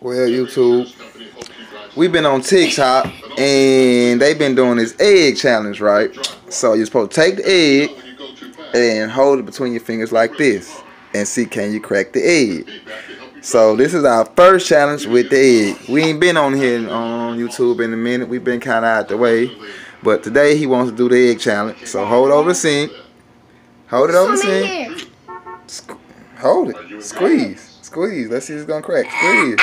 Well, YouTube, we've been on TikTok and they've been doing this egg challenge, right? So you're supposed to take the egg and hold it between your fingers like this and see can you crack the egg. So this is our first challenge with the egg. We ain't been on here on YouTube in a minute. We've been kind of out the way. But today he wants to do the egg challenge. So hold over the sink. Hold it over the sink. Hold it. Squeeze. Squeeze. Let's see if it's going to crack. Squeeze.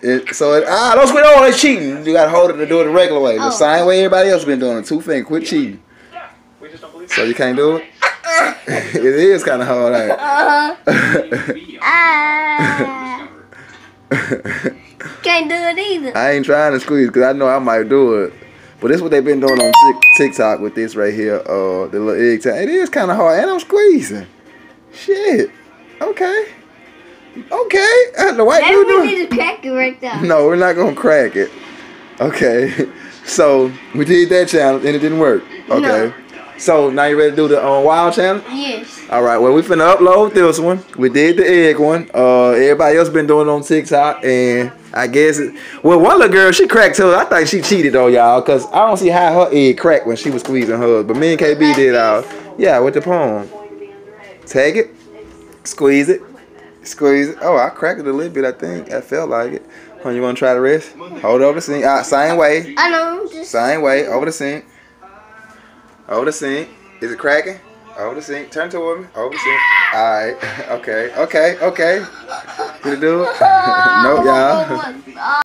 It, so it, ah, don't squeeze. Oh, that's cheating. You got to hold it to do it the regular way. The Oh. same way everybody else been doing it. Two fingers. Quit cheating. Yeah, we just don't believe So you can't do it? it is kind of hard. Ain't Uh-huh. Ah. Can't do it either. I ain't trying to squeeze because I know I might do it. But this is what they've been doing on TikTok with this right here, uh, the little egg time. It is kind of hard, and I'm squeezing. Shit. Okay. Okay. Uh, the white Maybe dude we need to crack it right there. No, we're not gonna crack it. Okay. So we did that challenge and it didn't work. Okay. No. So now you ready to do the um, wild challenge? Yes. All right, well, we finna upload this one. We did the egg one. Uh, everybody else been doing it on TikTok, and I guess it. Well, one little girl, she cracked hers. I think she cheated though, y'all, cause I don't see how her egg cracked when she was squeezing hers. But me and KB did ours. Yeah, with the palm. Take it, squeeze it, squeeze. Oh, I cracked it a little bit. I think I felt like it. Huh, you wanna try the rest? Hold over the sink. Ah, same way. I know. Just Same way, over the sink. Over the sink. Is it cracking? Over the sink. Turn toward me. Over the sink. Alright. Okay. Okay. Okay. Did it do it? no, y'all. Oh,